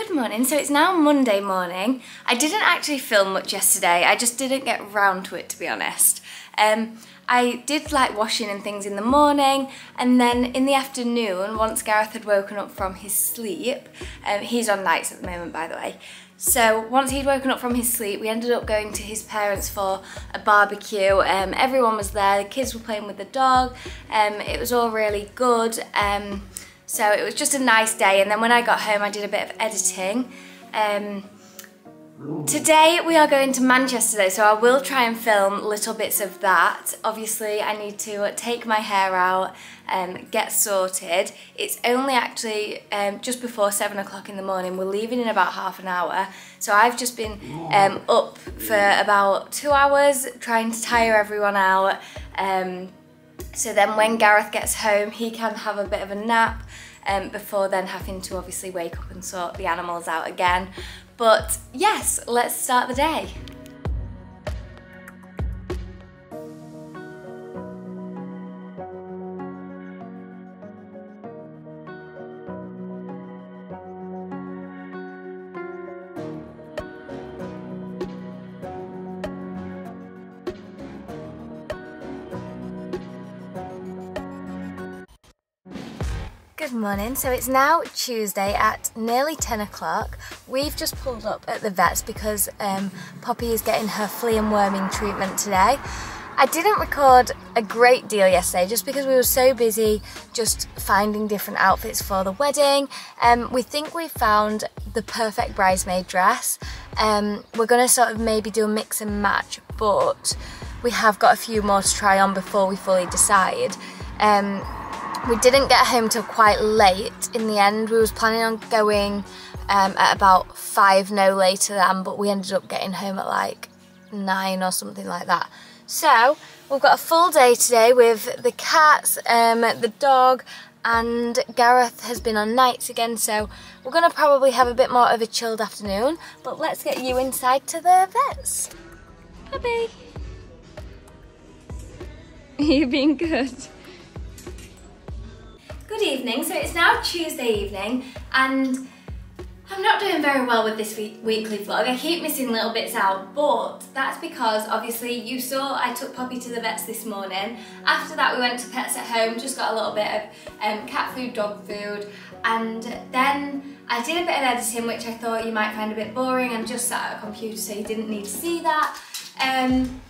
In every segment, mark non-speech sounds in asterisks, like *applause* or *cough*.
Good morning. So it's now Monday morning. I didn't actually film much yesterday. I just didn't get round to it, to be honest. Um, I did like washing and things in the morning and then in the afternoon, once Gareth had woken up from his sleep, um, he's on nights at the moment by the way, so once he'd woken up from his sleep, we ended up going to his parents for a barbecue. Um, everyone was there, the kids were playing with the dog, um, it was all really good. Um, so it was just a nice day and then when I got home I did a bit of editing. Um, today we are going to Manchester though, so I will try and film little bits of that. Obviously I need to take my hair out and um, get sorted. It's only actually um, just before seven o'clock in the morning. We're leaving in about half an hour. So I've just been um, up for about two hours trying to tire everyone out. Um, so then when Gareth gets home, he can have a bit of a nap um, before then having to obviously wake up and sort the animals out again. But yes, let's start the day. Good morning. So it's now Tuesday at nearly 10 o'clock. We've just pulled up at the vets because um, Poppy is getting her flea and worming treatment today. I didn't record a great deal yesterday just because we were so busy just finding different outfits for the wedding. Um, we think we found the perfect bridesmaid dress. Um, we're going to sort of maybe do a mix and match, but we have got a few more to try on before we fully decide. Um, we didn't get home till quite late in the end. We was planning on going um, at about five, no later than, but we ended up getting home at like nine or something like that. So we've got a full day today with the cats, um, the dog, and Gareth has been on nights again, so we're to probably have a bit more of a chilled afternoon. But let's get you inside to the vets. Puppy. Are *laughs* you being good? Good evening, so it's now Tuesday evening and I'm not doing very well with this week weekly vlog. I keep missing little bits out, but that's because obviously you saw I took Poppy to the vets this morning. After that we went to Pets at Home, just got a little bit of um, cat food, dog food, and then I did a bit of editing which I thought you might find a bit boring and just sat at a computer so you didn't need to see that. Um,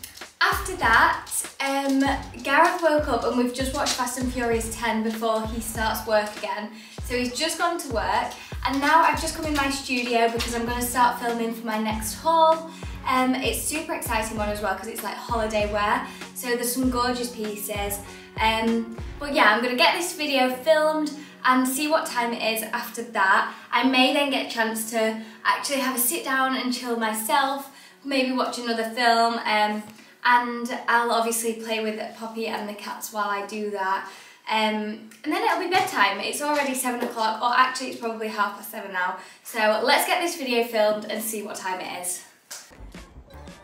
after that, um, Gareth woke up and we've just watched Fast and Furious 10 before he starts work again. So he's just gone to work and now I've just come in my studio because I'm going to start filming for my next haul. Um, it's super exciting one as well because it's like holiday wear. So there's some gorgeous pieces. Um, but yeah, I'm going to get this video filmed and see what time it is after that. I may then get a chance to actually have a sit down and chill myself, maybe watch another film. Um, and I'll obviously play with Poppy and the cats while I do that. Um, and then it'll be bedtime. It's already seven o'clock, or actually it's probably half past seven now. So let's get this video filmed and see what time it is.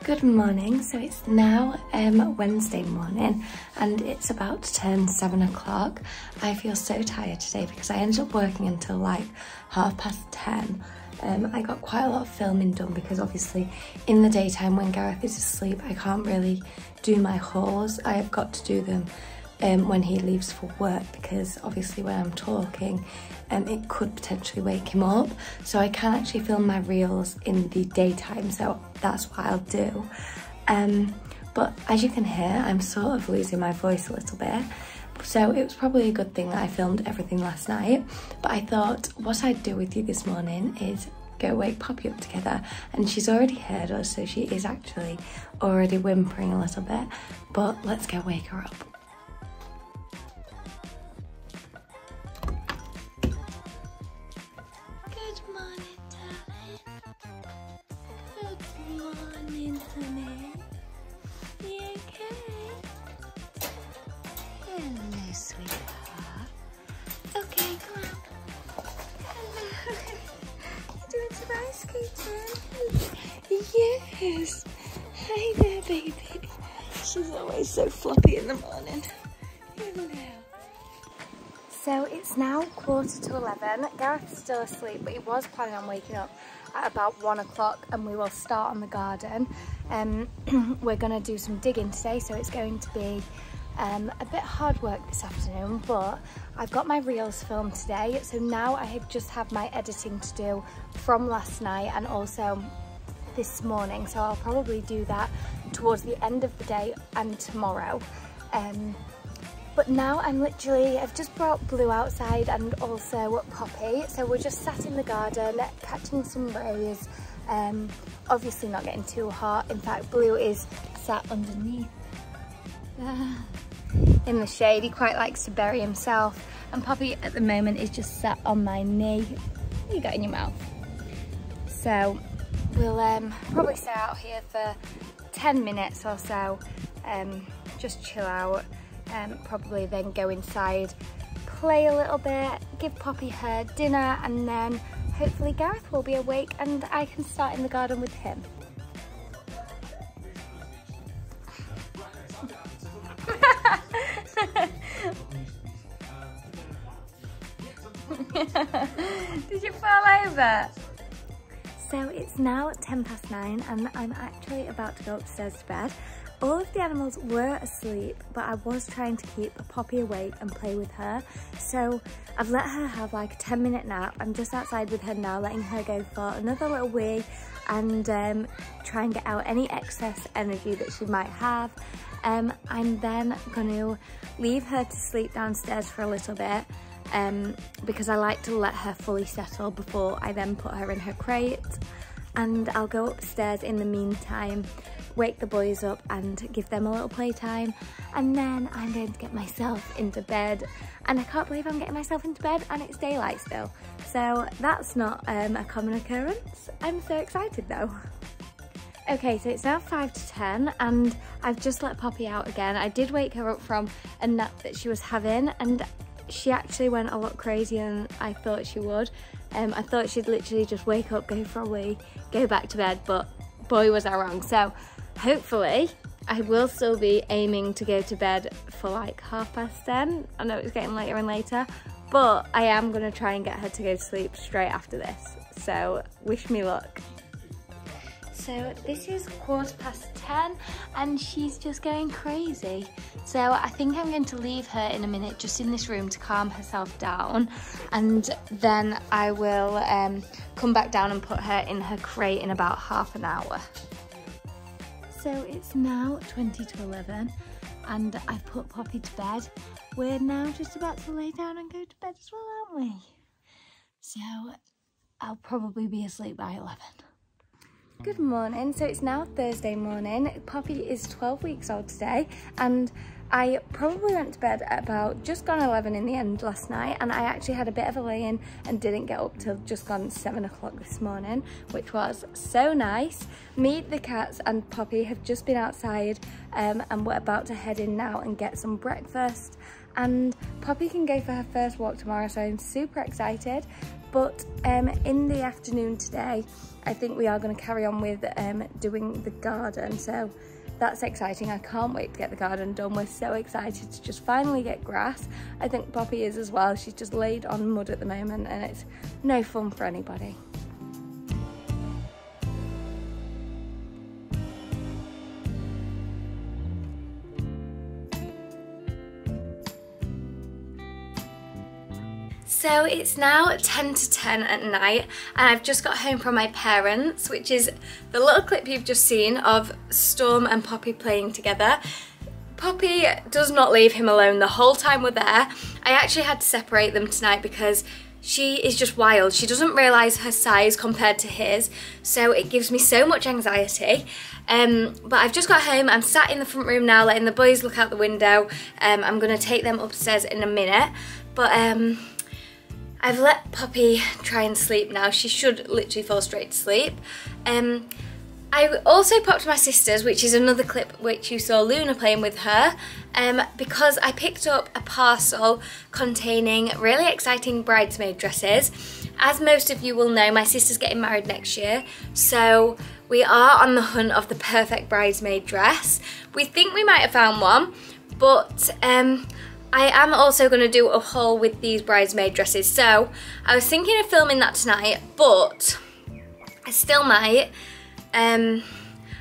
Good morning, so it's now um, Wednesday morning and it's about to turn seven o'clock. I feel so tired today because I ended up working until like half past 10 um, I got quite a lot of filming done because obviously in the daytime when Gareth is asleep I can't really do my hauls. I have got to do them um, when he leaves for work because obviously when I'm talking um, it could potentially wake him up so I can actually film my reels in the daytime so that's what I'll do. Um, but as you can hear I'm sort of losing my voice a little bit so it was probably a good thing that I filmed everything last night. But I thought what I'd do with you this morning is go wake Poppy up together. And she's already heard us, so she is actually already whimpering a little bit. But let's go wake her up. Yes. So floppy in the morning. So it's now quarter to 11. Gareth's still asleep, but he was planning on waking up at about one o'clock and we will start on the garden. Um, *clears throat* we're gonna do some digging today, so it's going to be um, a bit hard work this afternoon, but I've got my reels filmed today. So now I have just have my editing to do from last night and also this morning. So I'll probably do that towards the end of the day and tomorrow. Um, but now I'm literally, I've just brought Blue outside and also Poppy. So we're just sat in the garden, catching some rays. Um, obviously not getting too hot. In fact, Blue is sat underneath in the shade. He quite likes to bury himself. And Poppy at the moment is just sat on my knee. You got in your mouth? So we'll um, probably stay out here for 10 minutes or so. Um, just chill out. Um, probably then go inside, play a little bit, give Poppy her dinner and then hopefully Gareth will be awake and I can start in the garden with him. *laughs* Did you fall over? So it's now 10 past 9 and I'm actually about to go upstairs to bed. All of the animals were asleep, but I was trying to keep Poppy awake and play with her. So I've let her have like a 10 minute nap. I'm just outside with her now, letting her go for another little wee and um, try and get out any excess energy that she might have. Um, I'm then going to leave her to sleep downstairs for a little bit um, because I like to let her fully settle before I then put her in her crate. And I'll go upstairs in the meantime wake the boys up and give them a little playtime. And then I'm going to get myself into bed. And I can't believe I'm getting myself into bed and it's daylight still. So that's not um, a common occurrence. I'm so excited though. Okay, so it's now 5 to 10 and I've just let Poppy out again. I did wake her up from a nap that she was having and she actually went a lot crazier than I thought she would. Um, I thought she'd literally just wake up, go for a wee, go back to bed, but boy was I wrong. So hopefully I will still be aiming to go to bed for like half past 10. I know it's getting later and later, but I am gonna try and get her to go to sleep straight after this. So wish me luck. So this is quarter past 10 and she's just going crazy. So I think I'm going to leave her in a minute just in this room to calm herself down and then I will um, come back down and put her in her crate in about half an hour. So it's now 20 to 11 and I've put Poppy to bed. We're now just about to lay down and go to bed as well, aren't we? So I'll probably be asleep by 11. Good morning. So it's now Thursday morning. Poppy is 12 weeks old today and I probably went to bed at about just gone 11 in the end last night and I actually had a bit of a lay-in and didn't get up till just gone 7 o'clock this morning, which was so nice. Me, the cats and Poppy have just been outside um, and we're about to head in now and get some breakfast and Poppy can go for her first walk tomorrow so I'm super excited but um, in the afternoon today I think we are going to carry on with um, doing the garden. So that's exciting. I can't wait to get the garden done. We're so excited to just finally get grass. I think Poppy is as well. She's just laid on mud at the moment and it's no fun for anybody. So it's now 10 to 10 at night and I've just got home from my parents, which is the little clip you've just seen of Storm and Poppy playing together. Poppy does not leave him alone the whole time we're there. I actually had to separate them tonight because she is just wild. She doesn't realise her size compared to his, so it gives me so much anxiety. Um, but I've just got home, I'm sat in the front room now letting the boys look out the window. Um, I'm going to take them upstairs in a minute. But um, I've let Poppy try and sleep now. She should literally fall straight to sleep. Um, I also popped my sister's, which is another clip which you saw Luna playing with her, um, because I picked up a parcel containing really exciting bridesmaid dresses. As most of you will know, my sister's getting married next year, so we are on the hunt of the perfect bridesmaid dress. We think we might have found one, but um, I am also going to do a haul with these bridesmaid dresses. So I was thinking of filming that tonight, but I still might. Um,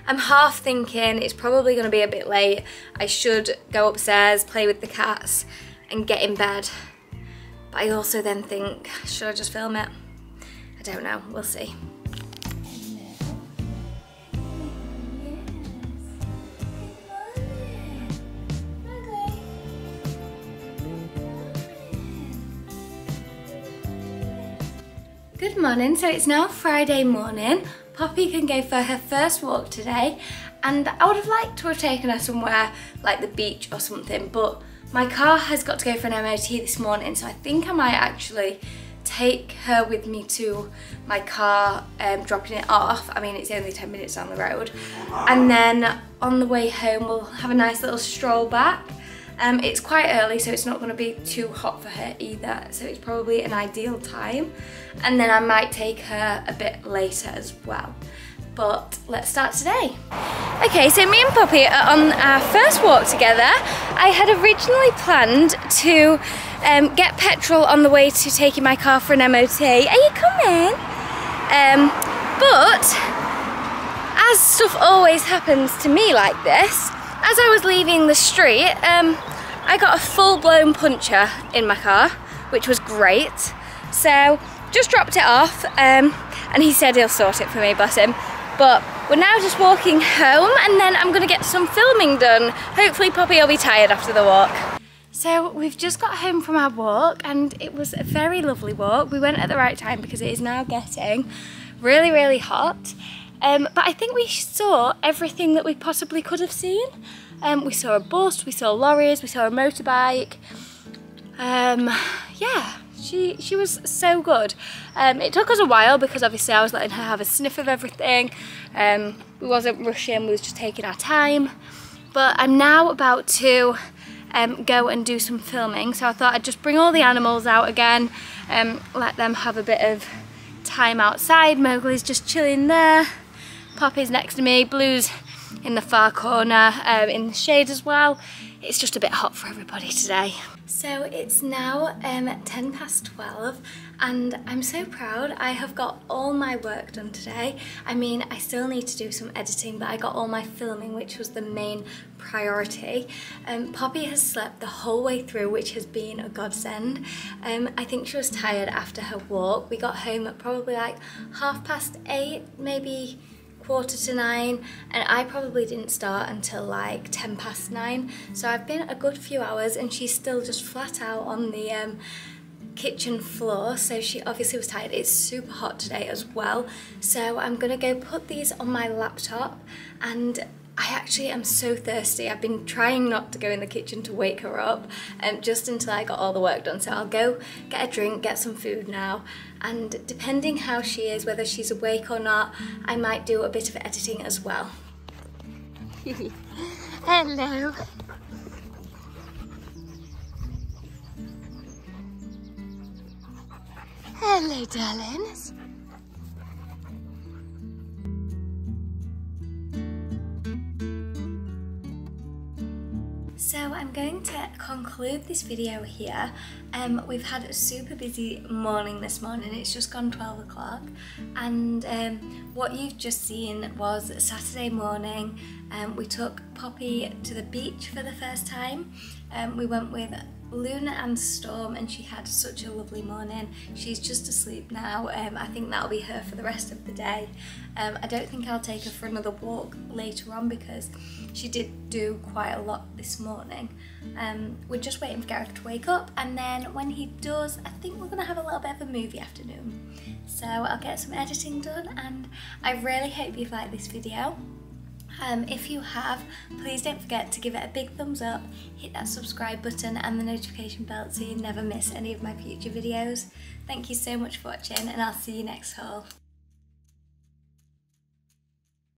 I'm half thinking it's probably going to be a bit late. I should go upstairs, play with the cats and get in bed. But I also then think, should I just film it? I don't know, we'll see. Good morning, so it's now Friday morning. Poppy can go for her first walk today and I would have liked to have taken her somewhere like the beach or something but my car has got to go for an MOT this morning so I think I might actually take her with me to my car, um, dropping it off. I mean, it's only 10 minutes down the road. And then on the way home, we'll have a nice little stroll back. Um, it's quite early, so it's not gonna be too hot for her either. So it's probably an ideal time. And then I might take her a bit later as well. But let's start today. Okay, so me and Poppy are on our first walk together. I had originally planned to um, get petrol on the way to taking my car for an MOT. Are you coming? Um, but as stuff always happens to me like this, as I was leaving the street, um, I got a full-blown puncture in my car, which was great. So just dropped it off, um, and he said he'll sort it for me, bless him. But we're now just walking home, and then I'm gonna get some filming done. Hopefully Poppy will be tired after the walk. So we've just got home from our walk and it was a very lovely walk. We went at the right time because it is now getting really, really hot. Um, but I think we saw everything that we possibly could have seen. Um, we saw a bus, we saw lorries, we saw a motorbike. Um, yeah, she, she was so good. Um, it took us a while because obviously I was letting her have a sniff of everything. Um, we wasn't rushing, we was just taking our time. But I'm now about to um, go and do some filming. So I thought I'd just bring all the animals out again, um, let them have a bit of time outside. Mowgli's just chilling there. Poppy's next to me, Blue's in the far corner, um, in the shade as well. It's just a bit hot for everybody today. So it's now um, 10 past 12 and I'm so proud. I have got all my work done today. I mean, I still need to do some editing, but I got all my filming, which was the main priority. Um, Poppy has slept the whole way through, which has been a godsend. Um, I think she was tired after her walk. We got home at probably like half past eight, maybe quarter to nine and I probably didn't start until like 10 past nine. So I've been a good few hours and she's still just flat out on the um, kitchen floor so she obviously was tired. It's super hot today as well. So I'm gonna go put these on my laptop and I actually am so thirsty. I've been trying not to go in the kitchen to wake her up um, just until I got all the work done. So I'll go get a drink, get some food now. And depending how she is, whether she's awake or not, I might do a bit of editing as well. *laughs* Hello. Hello, darlings. So I'm going to conclude this video here. Um, we've had a super busy morning this morning, it's just gone 12 o'clock and um, what you've just seen was Saturday morning. Um, we took Poppy to the beach for the first time. Um, we went with Luna and Storm and she had such a lovely morning. She's just asleep now. Um, I think that'll be her for the rest of the day. Um, I don't think I'll take her for another walk later on because she did do quite a lot this morning. Um, we're just waiting for Gareth to wake up and then when he does, I think we're to have a little bit of a movie afternoon. So I'll get some editing done and I really hope you've liked this video. Um, if you have, please don't forget to give it a big thumbs up, hit that subscribe button and the notification bell so you never miss any of my future videos. Thank you so much for watching and I'll see you next haul.